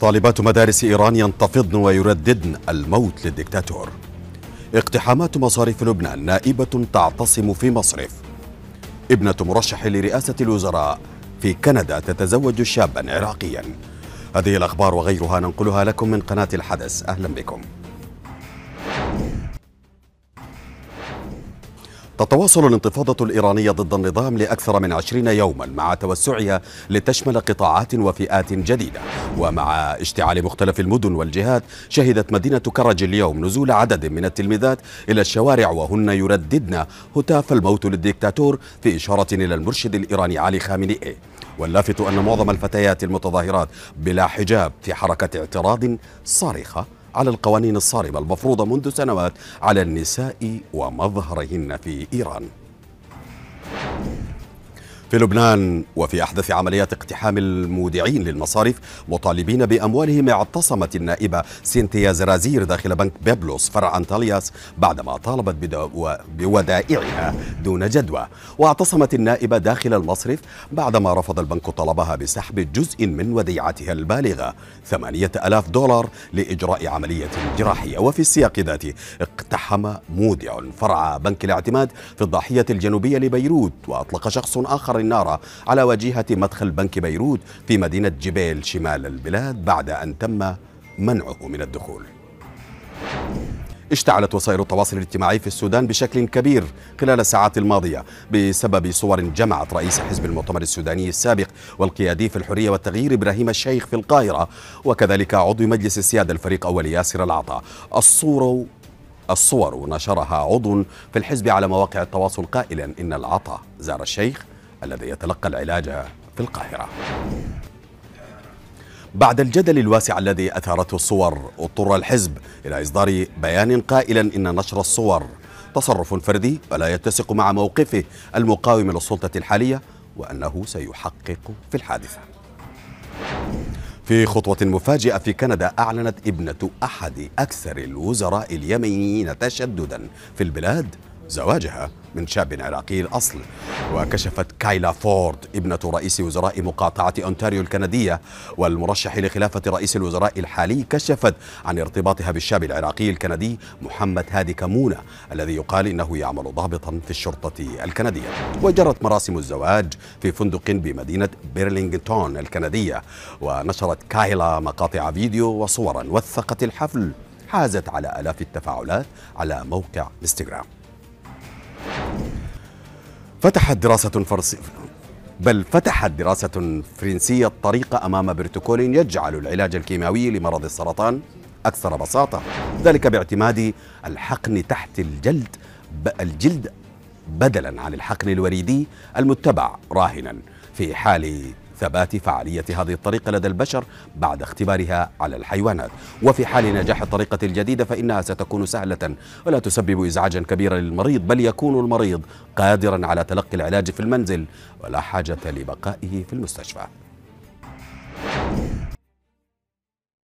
طالبات مدارس إيران ينتفضن ويرددن الموت للدكتاتور. اقتحامات مصارف لبنان نائبة تعتصم في مصرف. ابنة مرشح لرئاسة الوزراء في كندا تتزوج شابا عراقيا. هذه الأخبار وغيرها ننقلها لكم من قناة الحدث. أهلا بكم. تتواصل الانتفاضة الإيرانية ضد النظام لأكثر من عشرين يوما مع توسعها لتشمل قطاعات وفئات جديدة. ومع اشتعال مختلف المدن والجهات شهدت مدينة كرج اليوم نزول عدد من التلميذات إلى الشوارع وهن يرددن هتاف الموت للديكتاتور في إشارة إلى المرشد الإيراني علي خامنئي. واللافت أن معظم الفتيات المتظاهرات بلا حجاب في حركة اعتراض صارخة. على القوانين الصارمة المفروضة منذ سنوات على النساء ومظهرهن في إيران. في لبنان وفي أحدث عمليات اقتحام المودعين للمصارف مطالبين بأموالهم اعتصمت النائبة سينتيا زرازير داخل بنك بيبلوس فرع أنطالياس بعدما طالبت بودائعها دون جدوى. واعتصمت النائبة داخل المصرف بعدما رفض البنك طلبها بسحب جزء من وديعتها البالغة ثمانية ألاف دولار لإجراء عملية جراحية. وفي السياق ذاته اقتحم مودع فرع بنك الاعتماد في الضاحية الجنوبية لبيروت وأطلق شخص آخر النار على وجيهة مدخل بنك بيروت في مدينة جبيل شمال البلاد بعد أن تم منعه من الدخول. اشتعلت وسائل التواصل الاجتماعي في السودان بشكل كبير خلال الساعات الماضية بسبب صور جمعت رئيس حزب المؤتمر السوداني السابق والقيادي في الحرية والتغيير إبراهيم الشيخ في القاهرة. وكذلك عضو مجلس السيادة الفريق أول ياسر العطا. الصورة الصور نشرها عضو في الحزب على مواقع التواصل قائلا إن العطا زار الشيخ الذي يتلقى العلاج في القاهرة. بعد الجدل الواسع الذي أثارته الصور اضطر الحزب إلى إصدار بيان قائلا إن نشر الصور تصرف فردي ولا يتسق مع موقفه المقاوم للسلطة الحالية وأنه سيحقق في الحادثة. في خطوة مفاجئة في كندا أعلنت ابنة أحد أكثر الوزراء اليمنيين تشددا في البلاد زواجها. من شاب عراقي الأصل وكشفت كايلا فورد ابنة رئيس وزراء مقاطعة أونتاريو الكندية والمرشح لخلافة رئيس الوزراء الحالي كشفت عن ارتباطها بالشاب العراقي الكندي محمد هادي كمونة الذي يقال إنه يعمل ضابطا في الشرطة الكندية. وجرت مراسم الزواج في فندق بمدينة بيرلينغتون الكندية ونشرت كايلا مقاطع فيديو وصورا وثقت الحفل حازت على آلاف التفاعلات على موقع إنستغرام. فتحت دراسة فرنسية بل فتحت دراسة فرنسية الطريق أمام بروتوكول يجعل العلاج الكيماوي لمرض السرطان أكثر بساطة. ذلك باعتماد الحقن تحت الجلد الجلد بدلا عن الحقن الوريدي المتبع راهنا في حال ثبات فعالية هذه الطريقة لدى البشر بعد اختبارها على الحيوانات. وفي حال نجاح الطريقة الجديدة فإنها ستكون سهلة. ولا تسبب إزعاجا كبيرا للمريض بل يكون المريض قادرا على تلقي العلاج في المنزل ولا حاجة لبقائه في المستشفى.